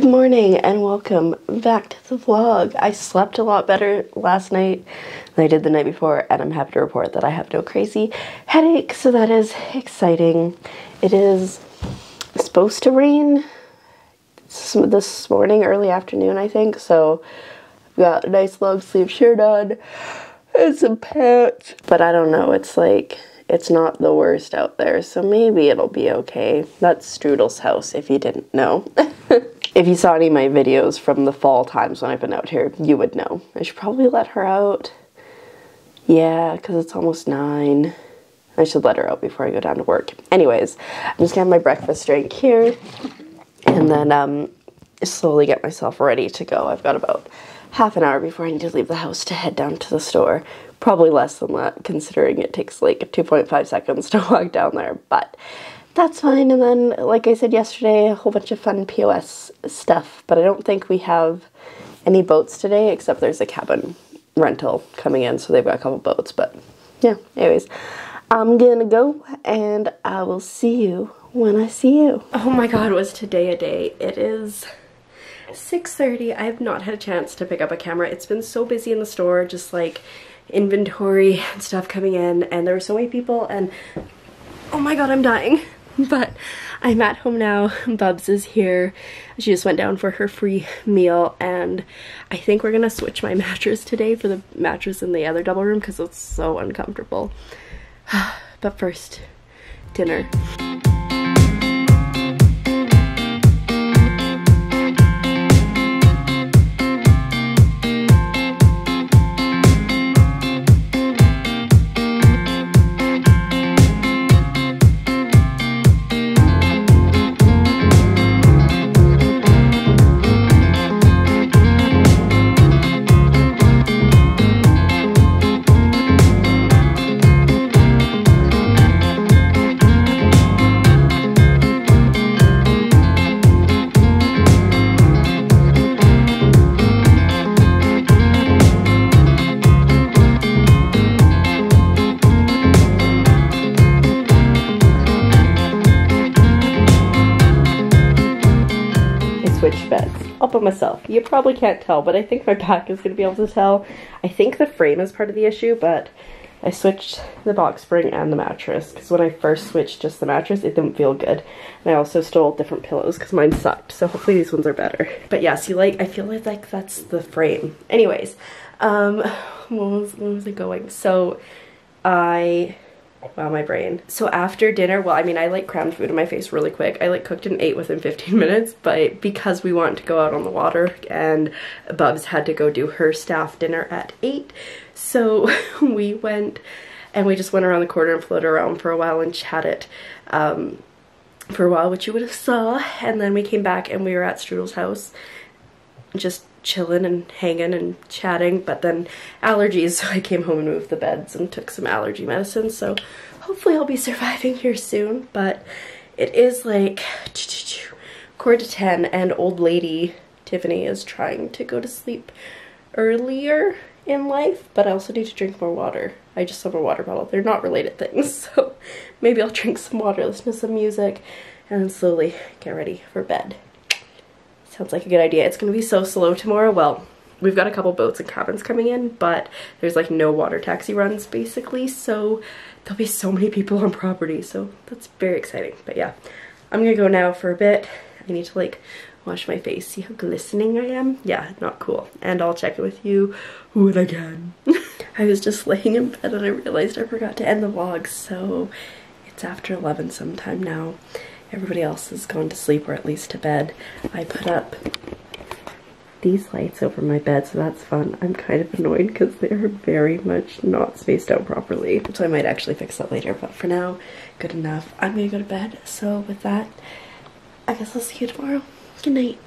morning and welcome back to the vlog. I slept a lot better last night than I did the night before and I'm happy to report that I have no crazy headache so that is exciting. It is supposed to rain this morning, early afternoon I think, so I've got a nice long sleeve shirt on and some pants. But I don't know, it's like it's not the worst out there, so maybe it'll be okay. That's Strudel's house, if you didn't know. If you saw any of my videos from the fall times when I've been out here, you would know. I should probably let her out. Yeah, because it's almost 9. I should let her out before I go down to work. Anyways, I'm just gonna have my breakfast drink here and then um, slowly get myself ready to go. I've got about half an hour before I need to leave the house to head down to the store. Probably less than that, considering it takes like 2.5 seconds to walk down there, but that's fine. And then, like I said yesterday, a whole bunch of fun POS stuff, but I don't think we have any boats today, except there's a cabin rental coming in, so they've got a couple boats, but yeah, anyways, I'm gonna go and I will see you when I see you. Oh my god, was today a day? It is 6.30. I have not had a chance to pick up a camera. It's been so busy in the store, just like inventory and stuff coming in, and there were so many people, and oh my god, I'm dying. but I'm at home now. Bubs is here. She just went down for her free meal and I think we're gonna switch my mattress today for the mattress in the other double room because it's so uncomfortable. but first, dinner. Myself. You probably can't tell, but I think my back is going to be able to tell. I think the frame is part of the issue, but I switched the box spring and the mattress because when I first switched just the mattress, it didn't feel good. And I also stole different pillows because mine sucked. So hopefully these ones are better. But yeah, see, like, I feel like, that's the frame. Anyways, um, was, where was it going? So I Wow, my brain. So after dinner, well, I mean, I like crammed food in my face really quick. I like cooked and ate within 15 minutes, but because we wanted to go out on the water and Bubs had to go do her staff dinner at 8, so we went and we just went around the corner and floated around for a while and chatted um, for a while, which you would have saw. And then we came back and we were at Strudel's house just chilling and hanging and chatting, but then allergies, so I came home and moved the beds and took some allergy medicine, so hopefully I'll be surviving here soon, but it is like quarter to 10 and old lady Tiffany is trying to go to sleep earlier in life, but I also need to drink more water. I just have a water bottle. They're not related things, so maybe I'll drink some water, listen to some music, and slowly get ready for bed. Sounds like a good idea. It's gonna be so slow tomorrow. Well, we've got a couple boats and cabins coming in, but there's like no water taxi runs basically, so there'll be so many people on property, so that's very exciting. But yeah, I'm gonna go now for a bit. I need to like wash my face, see how glistening I am. Yeah, not cool. And I'll check it with you when I can. I was just laying in bed and I realized I forgot to end the vlog, so it's after 11 sometime now everybody else has gone to sleep or at least to bed, I put up these lights over my bed, so that's fun. I'm kind of annoyed because they are very much not spaced out properly, so I might actually fix that later, but for now, good enough. I'm gonna go to bed, so with that, I guess I'll see you tomorrow. Good night.